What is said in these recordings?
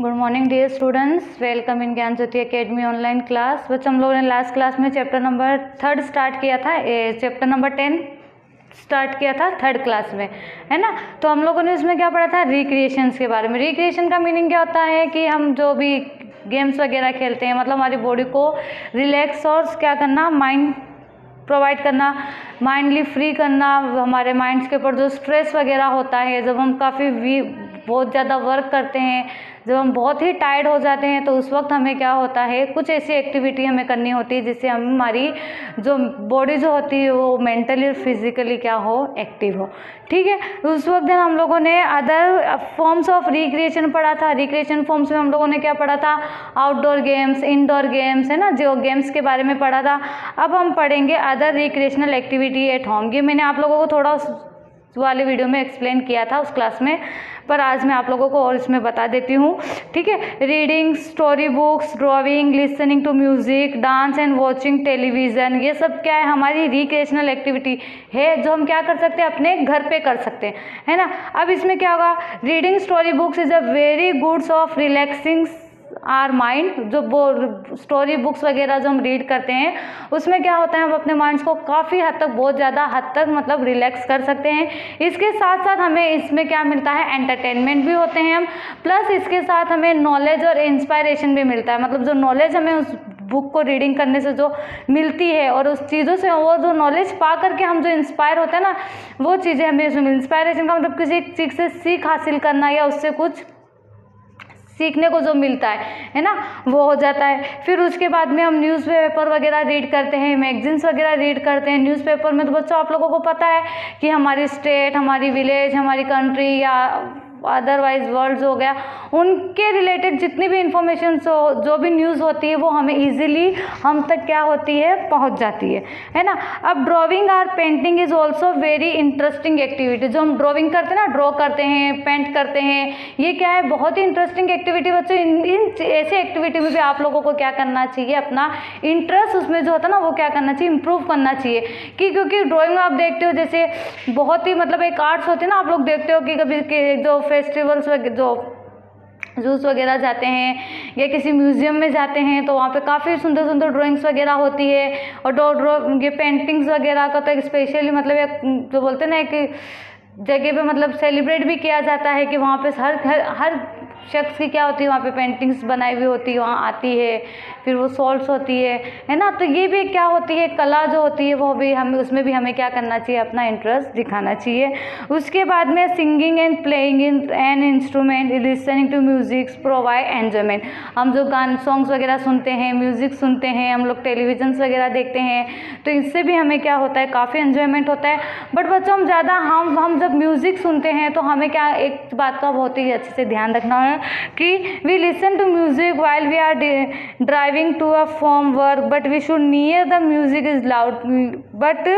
Good morning dear students welcome in Gyan Jyoti academy online class बच्चे हम लोगों ने लास्ट क्लास में चैप्टर नंबर थर्ड स्टार्ट किया था चैप्टर नंबर टेन स्टार्ट किया था थर्ड क्लास में, है ना? तो हम लोगों ने इसमें क्या पढ़ा था? रिक्रिएशंस के बारे में। रिक्रिएशन का मीनिंग क्या होता है कि हम जो भी गेम्स वगैरह खेलते हैं मतलब हमारी बॉडी को रिलैक्स और क्या करना माइंड प्रोवाइड करना माइंडली फ्री करना, हमारे माइंड्स के ऊपर जो स्ट्रेस वगैरह होता है, जब हम काफ़ी वी बहुत ज़्यादा वर्क करते हैं। जब हम बहुत ही टायर्ड हो जाते हैं तो उस वक्त हमें क्या होता है, कुछ ऐसी एक्टिविटी हमें करनी होती है, जिससे हम हमारी जो बॉडी जो होती है, वो मेंटली और फिजिकली क्या हो एक्टिव हो। ठीक है? उस वक्त हम लोगों ने अदर फॉर्म्स ऑफ़ रिक्रिएशन पढ़ा था। रिक्रिएशन फॉर्म्स में हम लोगों ने क्या पढ़ा था? आउटडोर गेम्स इंडोर गेम्स है ना? जो गेम्स के बारे में पढ़ा था। अब हम पढ़ेंगे other recreational activity at home ये मैंने आप लोगों को थोड़ा वाले वीडियो में एक्सप्लेन किया था उस क्लास में, पर आज मैं आप लोगों को और इसमें बता देती हूँ, ठीक है? Reading story books drawing listening to music dance and watching television ये सब क्या है? हमारी रिक्रिएशनल एक्टिविटी है जो हम क्या कर सकते हैं? अपने घर पे कर सकते हैं, है ना? अब इसमें क्या होगा? Reading story books is a very goods of relaxing our mind, जो वो स्टोरी बुक्स वगैरह जो हम रीड करते हैं, उसमें क्या होता है, हम अपने माइंड्स को काफ़ी हद तक, बहुत ज़्यादा हद तक मतलब रिलैक्स कर सकते हैं। इसके साथ साथ हमें इसमें क्या मिलता है एंटरटेनमेंट भी होते हैं हम प्लस इसके साथ हमें नॉलेज और इंस्पायरेशन भी मिलता है। मतलब जो नॉलेज हमें उस बुक को रीडिंग करने से जो मिलती है, और उस चीज़ों से वो जो नॉलेज पा करके हम जो इंस्पायर होते हैं ना, वो चीज़ें हमें उसमें इंस्पायरेशन का मतलब किसी चीज़ से सीख हासिल करना या उससे कुछ सीखने को जो मिलता है है ना? वो हो जाता है। फिर उसके बाद में हम न्यूज़पेपर वगैरह रीड करते हैं मैगजीन्स वगैरह रीड करते हैं। न्यूज़पेपर में तो बच्चों, आप लोगों को पता है कि हमारी स्टेट हमारी विलेज हमारी कंट्री या अदरवाइज़ वर्ल्ड्स हो गया। उनके रिलेटेड जितनी भी इंफॉर्मेशन हो, जो भी न्यूज़ होती है, वो हमें इजीली हम तक क्या होती है, पहुँच जाती है। है ना? अब ड्राइंग और painting is also very interesting activity जो हम ड्राइंग करते हैं ना ड्रॉ करते हैं पेंट करते हैं, ये क्या है? बहुत ही इंटरेस्टिंग एक्टिविटी बच्चों, इन इन ऐसी एक्टिविटी में भी आप लोगों को क्या करना चाहिए, अपना इंटरेस्ट उसमें जो होता है ना, वो क्या करना चाहिए इंप्रूव करना चाहिए। कि क्योंकि ड्राइंग आप देखते हो, जैसे बहुत ही मतलब एक आर्ट्स होती है ना, आप लोग देखते हो कि कभी जो फेस्टिवल्स वगैरह जो जूस वगैरह जाते हैं, या किसी म्यूज़ियम में जाते हैं तो वहाँ पे काफ़ी सुंदर सुंदर ड्राइंग्स वगैरह होती है, और डो ड्रो ये पेंटिंग्स वगैरह का तो एक स्पेशली मतलब एक, जो बोलते हैं ना, एक जगह पे मतलब सेलिब्रेट भी किया जाता है कि वहाँ पे हर हर हर शख्स की क्या होती है, वहाँ पे पेंटिंग्स बनाई हुई होती है, वहाँ आती है, फिर वो सॉल्व्स होती है है ना? तो ये भी क्या होती है, कला जो होती है, वो भी हमें, उसमें भी हमें क्या करना चाहिए, अपना इंटरेस्ट दिखाना चाहिए। उसके बाद में singing and playing in an instrument listening to music provide enjoyment हम जो गान सॉन्ग्स वगैरह सुनते हैं म्यूज़िक सुनते हैं, हम लोग टेलीविजन्स वगैरह देखते हैं तो इससे भी हमें क्या होता है, काफ़ी इन्जॉयमेंट होता है। बट बच्चों, हम ज़्यादा, हम हम जब म्यूज़िक सुनते हैं तो हमें क्या, एक बात का बहुत ही अच्छे से ध्यान रखना है। कि we listen to music while we are driving to a form work but we should near the music is loud but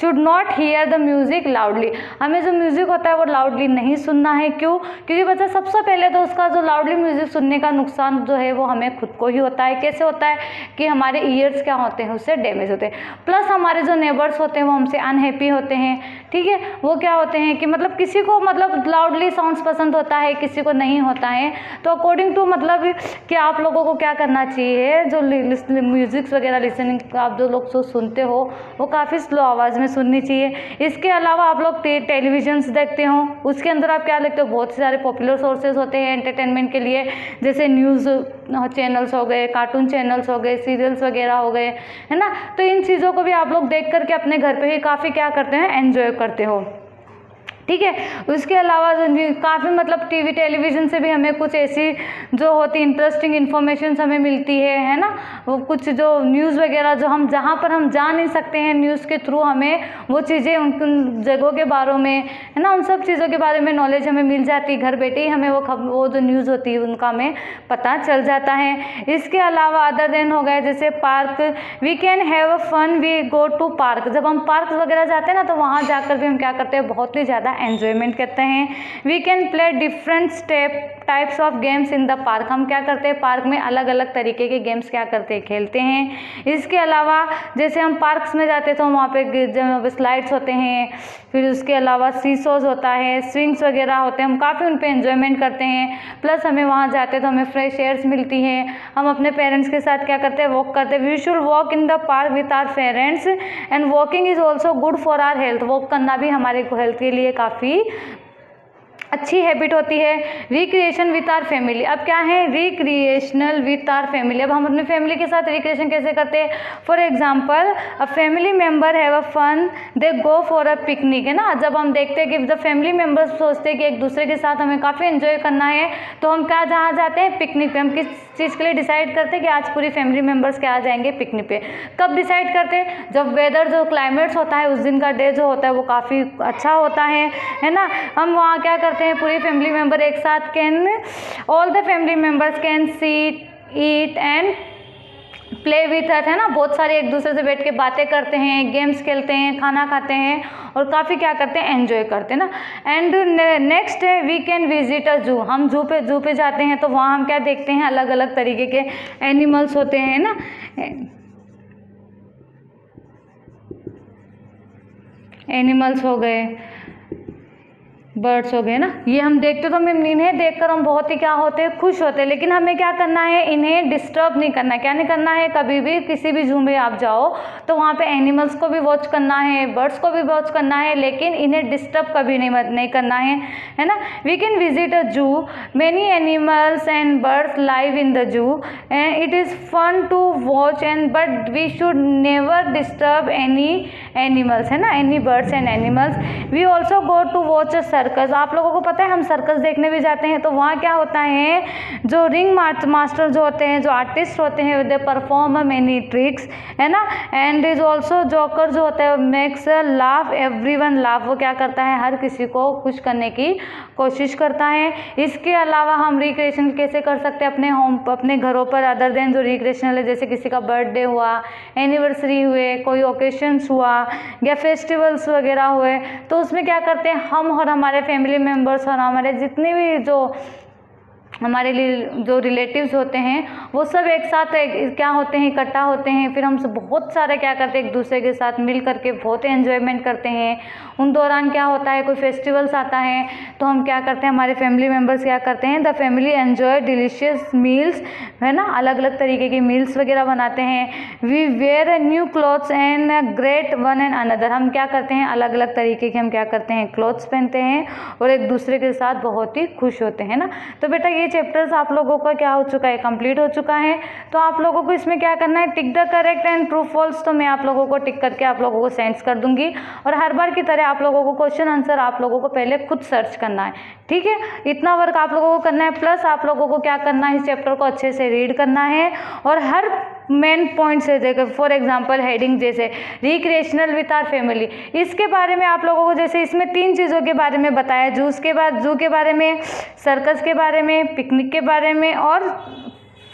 should not hear the music loudly हमें जो म्यूज़िक होता है वो लाउडली नहीं सुनना है, क्यों? क्योंकि बच्चा सबसे पहले तो उसका जो लाउडली म्यूज़िक सुनने का नुकसान जो है वो हमें खुद को ही होता है। कैसे होता है कि हमारे ईयर्स क्या होते हैं, उससे डैमेज होते हैं। प्लस हमारे जो नेबर्स होते हैं वो हमसे अनहैप्पी होते हैं, ठीक है? वो क्या होते हैं कि मतलब किसी को मतलब लाउडली साउंड्स पसंद होता है, किसी को नहीं होता है। तो अकॉर्डिंग टू मतलब कि आप लोगों को क्या करना चाहिए, जो म्यूज़िक्स वगैरह लिसनिंग आप जो लोग सुनते हो, वो काफ़ी स्लो आवाज़ में सुननी चाहिए। इसके अलावा आप लोग टेलीविजन्स देखते हो, उसके अंदर आप क्या देखते हो? बहुत सारे पॉपुलर सोर्सेज होते हैं एंटरटेनमेंट के लिए, जैसे न्यूज़ चैनल्स हो गए कार्टून चैनल्स हो गए सीरियल्स वगैरह हो गए, है ना? तो इन चीज़ों को भी आप लोग देख करके अपने घर पे ही काफ़ी क्या करते हैं एंजॉय करते हो। ठीक है? उसके अलावा काफ़ी मतलब टीवी, टेलीविज़न से भी हमें कुछ ऐसी जो होती इंटरेस्टिंग इन्फॉर्मेशन हमें मिलती है है ना? वो कुछ जो न्यूज़ वगैरह जो हम जहाँ पर हम जा नहीं सकते हैं न्यूज़ के थ्रू हमें वो चीज़ें उन जगहों के बारे में, है ना? उन सब चीज़ों के बारे में नॉलेज हमें मिल जाती है। घर बैठे ही हमें वो खब, वो जो न्यूज़ होती है उनका हमें पता चल जाता है। इसके अलावा अदर देन हो गए जैसे park we can have a fun we go to park जब हम पार्क वगैरह जाते हैं ना तो वहाँ जाकर भी हम क्या करते हैं? बहुत ही ज़्यादा एन्जॉयमेंट करते हैं। We can play different step types of games in the park हम क्या करते हैं? पार्क में अलग अलग तरीके के गेम्स क्या करते हैं? खेलते हैं। इसके अलावा, जैसे हम पार्क्स में जाते तो वहाँ पे जब स्लाइड्स होते हैं, फिर उसके अलावा सीसोज होता है स्विंग्स वगैरह होते हैं। हम काफ़ी उन पर इन्जॉयमेंट करते हैं। प्लस हमें वहाँ जाते तो हमें फ्रेश एयर्स मिलती है। हम अपने पेरेंट्स के साथ क्या करते हैं? वॉक करते हैं। We should walk in the park with our parents and walking is also good for our health walk करना भी हमारे हेल्थ के लिए काफ़ी अच्छी हैबिट होती है। रिक्रिएशन विथ आर फैमिली अब क्या है? रिक्रिएशनल विथ आर फैमिली अब हम अपने फैमिली के साथ रिक्रिएशन कैसे करते हैं? For example a family member have a fun they go for a picnic है ना? जब हम देखते हैं कि जब फैमिली मेंबर्स सोचते हैं कि एक दूसरे के साथ हमें काफ़ी इन्जॉय करना है तो हम क्या जहाँ जाते हैं? पिकनिक पे। हम किस चीज़ के लिए डिसाइड करते हैं कि आज पूरी फैमिली मेंबर्स क्या आ जाएँगे पिकनिक पे? कब डिसाइड करते हैं? जब वेदर जो क्लाइमेट्स होता है, उस दिन का डे जो होता है, वो काफ़ी अच्छा होता है है ना? हम वहाँ क्या करते हैं पूरी फैमिली मेंबर एक साथ can all the family members can sit eat and play with earth है ना? बहुत सारे एक दूसरे से बैठ के बातें करते हैं गेम्स खेलते हैं, खाना खाते हैं और काफ़ी क्या करते हैं? एंजॉय करते हैं ना? एंड नेक्स्ट है we can visit a zoo हम जू पे जू पे जाते हैं तो वहाँ हम क्या देखते हैं? अलग अलग तरीके के एनिमल्स होते हैं ना? एनिमल्स हो गए। बर्ड्स हो गए ना, ये हम देखते तो हम इन्हें देखकर हम बहुत ही क्या होते हैं, खुश होते हैं, लेकिन हमें क्या करना है, इन्हें डिस्टर्ब नहीं करना क्या नहीं करना है, कभी भी किसी भी जू में आप जाओ तो वहाँ पे एनिमल्स को भी वॉच करना है बर्ड्स को भी वॉच करना है, लेकिन इन्हें डिस्टर्ब कभी नहीं नहीं करना है है ना? We can visit a zoo many animals and birds live in the zoo and it is fun to watch and but we should never disturb any animals है ना? Any birds and animals we also go to watch a circus आप लोगों को पता है, हम circus देखने भी जाते हैं तो वहाँ क्या होता है, जो रिंग मास्टर जो होते हैं, जो आर्टिस्ट होते हैं दे परफॉर्म मेनी ट्रिक्स है ना? एंड इज़ ऑल्सो जोकर जो होता है makes laugh everyone laugh वो क्या करता है, हर किसी को खुश करने की कोशिश करता है। इसके अलावा हम रिक्रिएशन कैसे कर सकते हैं, अपने होम अपने घरों पर अदर देन जो रिक्रिएशनल है, जैसे किसी का बर्थडे हुआ एनिवर्सरी हुए, कोई ओकेशंस हुआ, या फेस्टिवल्स वगैरह हुए तो उसमें क्या करते हैं, हम और हमारे हमारे फैमिली मेंबर्स और हमारे जितने भी जो हमारे लिए जो रिलेटिव्स होते हैं वो सब एक साथ एक, क्या होते हैं इकट्ठा होते हैं फिर हम सब बहुत सारे क्या करते हैं एक दूसरे के साथ मिल करके बहुत एंजॉयमेंट करते हैं। उन दौरान क्या होता है कोई फेस्टिवल्स आता है तो हम क्या करते हैं हमारे फैमिली मेंबर्स क्या करते हैं the family enjoy delicious meals है ना? अलग अलग तरीके की मील्स वगैरह बनाते हैं। We wear a new clothes and great one and another हम क्या करते हैं अलग अलग तरीके के हम क्या करते हैं क्लॉथ्स पहनते हैं और एक दूसरे के साथ बहुत ही खुश होते हैं ना? तो बेटा ये चैप्टर्स आप लोगों का क्या हो चुका है कंप्लीट हो चुका है। तो आप लोगों को इसमें क्या करना है tick the correct and true false तो मैं आप लोगों को टिक करके आप लोगों को सेंस कर दूँगी। और हर बार की तरह आप लोगों को क्वेश्चन आंसर आप लोगों को पहले खुद सर्च करना है, ठीक है? इतना वर्क आप लोगों को करना है प्लस आप लोगों को क्या करना है, इस चैप्टर को अच्छे से रीड करना है। और हर मेन पॉइंट्स है, जैसे फॉर एग्जांपल हेडिंग जैसे रिक्रिएशनल विथ आर फैमिली इसके बारे में आप लोगों को जैसे इसमें तीन चीज़ों के बारे में बताया, जूस के बाद, जू के बारे में सर्कस के बारे में पिकनिक के बारे में और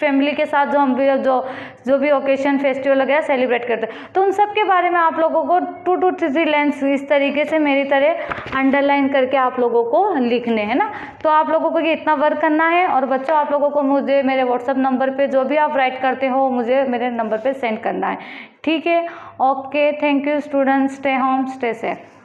फैमिली के साथ जो हम भी, जो जो भी ओकेशन फेस्टिवल वगैरह सेलिब्रेट करते हैं। तो उन सब के बारे में आप लोगों को two two three three lines इस तरीके से मेरी तरह अंडरलाइन करके आप लोगों को लिखने हैं ना। तो आप लोगों को ये इतना वर्क करना है और बच्चों, आप लोगों को मुझे मेरे व्हाट्सअप नंबर पर जो भी आप राइट करते हो, मुझे मेरे नंबर पर सेंड करना है। ठीक है? Okay thank you students stay home stay safe